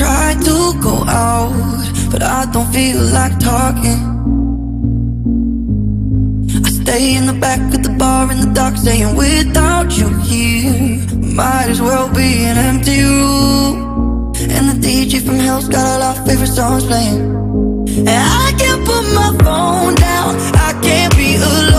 like to go out, but I don't feel like talking. I stay in the back of the bar in the dark, saying without you here, might as well be an empty room. And the DJ from hell's got all our favorite songs playing. And I can't put my phone down, I can't be alone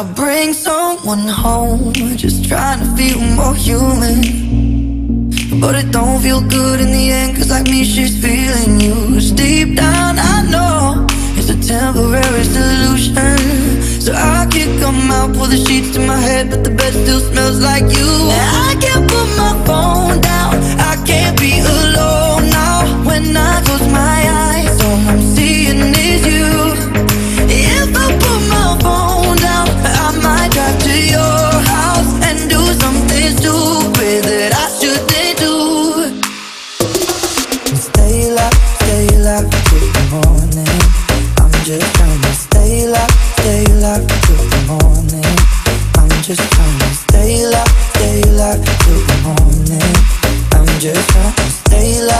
I'll bring someone home, just trying to feel more human. But it don't feel good in the end, cause like me, she's feeling you. Deep down, I know it's a temporary solution. So I kick 'em out, pull the sheets to my head, but the bed still smells like you. And I can't just try. Lay low.